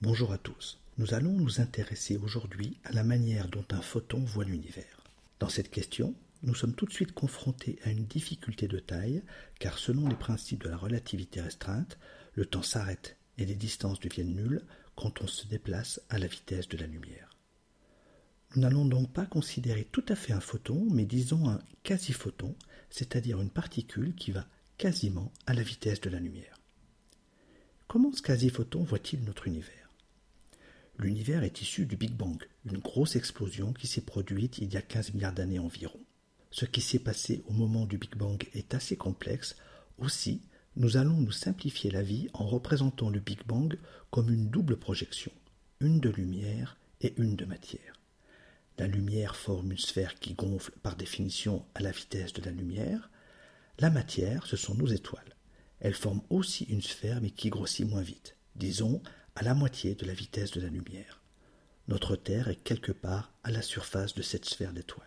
Bonjour à tous. Nous allons nous intéresser aujourd'hui à la manière dont un photon voit l'univers. Dans cette question, nous sommes tout de suite confrontés à une difficulté de taille, car selon les principes de la relativité restreinte, le temps s'arrête et les distances deviennent nulles quand on se déplace à la vitesse de la lumière. Nous n'allons donc pas considérer tout à fait un photon, mais disons un quasi-photon, c'est-à-dire une particule qui va quasiment à la vitesse de la lumière. Comment ce quasi-photon voit-il notre univers? L'univers est issu du Big Bang, une grosse explosion qui s'est produite il y a 15 milliards d'années environ. Ce qui s'est passé au moment du Big Bang est assez complexe, aussi nous allons nous simplifier la vie en représentant le Big Bang comme une double projection, une de lumière et une de matière. La lumière forme une sphère qui gonfle par définition à la vitesse de la lumière. La matière, ce sont nos étoiles. Elles forment aussi une sphère mais qui grossit moins vite, disons à la moitié de la vitesse de la lumière. Notre Terre est quelque part à la surface de cette sphère d'étoiles.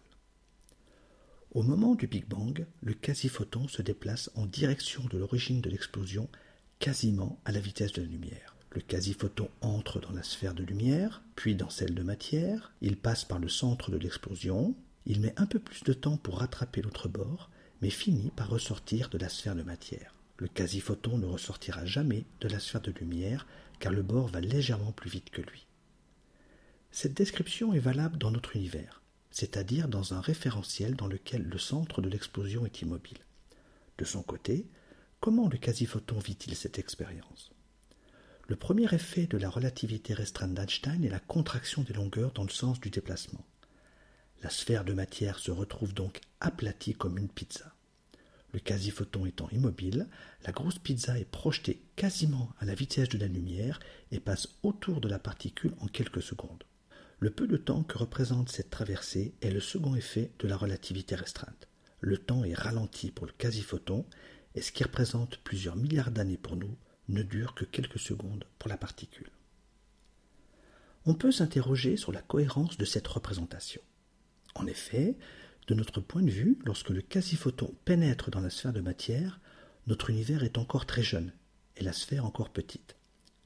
Au moment du Big Bang, le quasi-photon se déplace en direction de l'origine de l'explosion quasiment à la vitesse de la lumière. Le quasi-photon entre dans la sphère de lumière, puis dans celle de matière, il passe par le centre de l'explosion, il met un peu plus de temps pour rattraper l'autre bord, mais finit par ressortir de la sphère de matière. Le quasi-photon ne ressortira jamais de la sphère de lumière, car le bord va légèrement plus vite que lui. Cette description est valable dans notre univers, c'est-à-dire dans un référentiel dans lequel le centre de l'explosion est immobile. De son côté, comment le quasi-photon vit-il cette expérience? Le premier effet de la relativité restreinte d'Einstein est la contraction des longueurs dans le sens du déplacement. La sphère de matière se retrouve donc aplatie comme une pizza. Le quasi-photon étant immobile, la grosse pizza est projetée quasiment à la vitesse de la lumière et passe autour de la particule en quelques secondes. Le peu de temps que représente cette traversée est le second effet de la relativité restreinte. Le temps est ralenti pour le quasi-photon et ce qui représente plusieurs milliards d'années pour nous ne dure que quelques secondes pour la particule. On peut s'interroger sur la cohérence de cette représentation. En effet, de notre point de vue, lorsque le quasi-photon pénètre dans la sphère de matière, notre univers est encore très jeune et la sphère encore petite.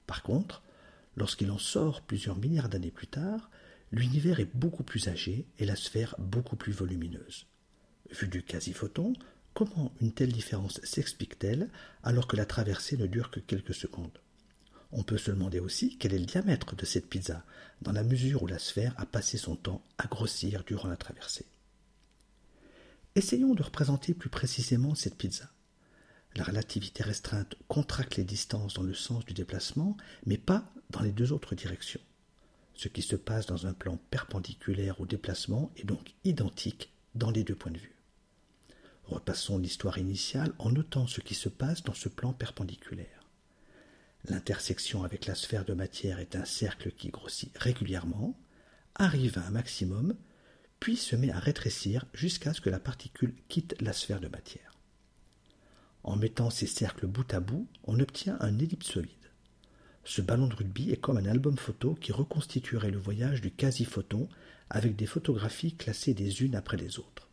Par contre, lorsqu'il en sort plusieurs milliards d'années plus tard, l'univers est beaucoup plus âgé et la sphère beaucoup plus volumineuse. Vu du quasi-photon, Comment une telle différence s'explique-t-elle alors que la traversée ne dure que quelques secondes? On peut se demander aussi quel est le diamètre de cette pizza, dans la mesure où la sphère a passé son temps à grossir durant la traversée. Essayons de représenter plus précisément cette pizza. La relativité restreinte contracte les distances dans le sens du déplacement, mais pas dans les deux autres directions. Ce qui se passe dans un plan perpendiculaire au déplacement est donc identique dans les deux points de vue. Repassons l'histoire initiale en notant ce qui se passe dans ce plan perpendiculaire. L'intersection avec la sphère de matière est un cercle qui grossit régulièrement, arrive à un maximum, puis se met à rétrécir jusqu'à ce que la particule quitte la sphère de matière. En mettant ces cercles bout à bout, on obtient un ellipsoïde. Ce ballon de rugby est comme un album photo qui reconstituerait le voyage du quasi-photon avec des photographies classées des unes après les autres.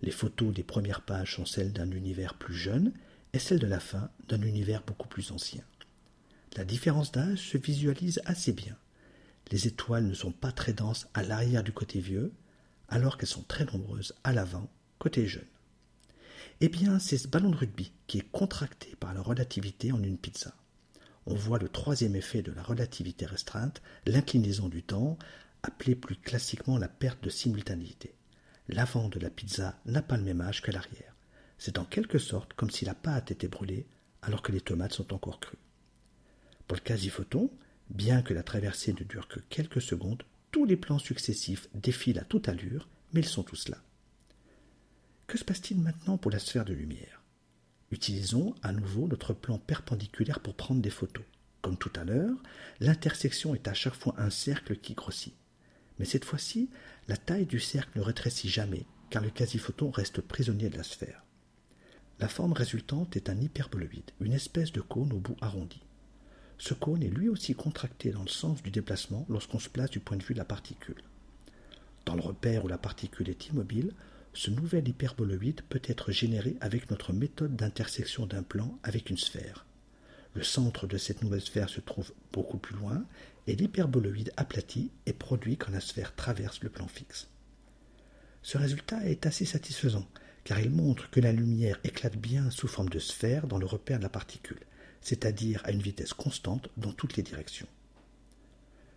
Les photos des premières pages sont celles d'un univers plus jeune et celles de la fin d'un univers beaucoup plus ancien. La différence d'âge se visualise assez bien. Les étoiles ne sont pas très denses à l'arrière du côté vieux, alors qu'elles sont très nombreuses à l'avant, côté jeune. Eh bien, c'est ce ballon de rugby qui est contracté par la relativité en une pizza. On voit le troisième effet de la relativité restreinte, l'inclinaison du temps, appelée plus classiquement la perte de simultanéité l'avant de la pizza n'a pas le même âge que l'arrière. C'est en quelque sorte comme si la pâte était brûlée alors que les tomates sont encore crues. Pour le quasi-photon, bien que la traversée ne dure que quelques secondes, tous les plans successifs défilent à toute allure, mais ils sont tous là. Que se passe-t-il maintenant pour la sphère de lumière? Utilisons à nouveau notre plan perpendiculaire pour prendre des photos. Comme tout à l'heure, l'intersection est à chaque fois un cercle qui grossit. Mais cette fois-ci, la taille du cercle ne rétrécit jamais, car le quasi-photon reste prisonnier de la sphère. La forme résultante est un hyperboloïde, une espèce de cône au bout arrondi. Ce cône est lui aussi contracté dans le sens du déplacement lorsqu'on se place du point de vue de la particule. Dans le repère où la particule est immobile, ce nouvel hyperboloïde peut être généré avec notre méthode d'intersection d'un plan avec une sphère. Le centre de cette nouvelle sphère se trouve beaucoup plus loin et l'hyperboloïde aplati est produit quand la sphère traverse le plan fixe. Ce résultat est assez satisfaisant car il montre que la lumière éclate bien sous forme de sphère dans le repère de la particule, c'est-à-dire à une vitesse constante dans toutes les directions.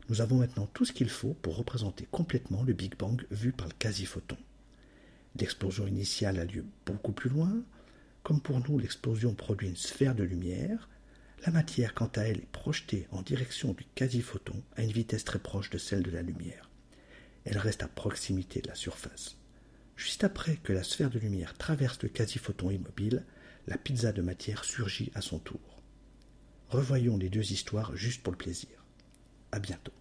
Nous avons maintenant tout ce qu'il faut pour représenter complètement le Big Bang vu par le quasi-photon. L'explosion initiale a lieu beaucoup plus loin. Comme pour nous, l'explosion produit une sphère de lumière. La matière, quant à elle, est projetée en direction du quasi-photon à une vitesse très proche de celle de la lumière. Elle reste à proximité de la surface. Juste après que la sphère de lumière traverse le quasi-photon immobile, la pizza de matière surgit à son tour. Revoyons les deux histoires juste pour le plaisir. À bientôt.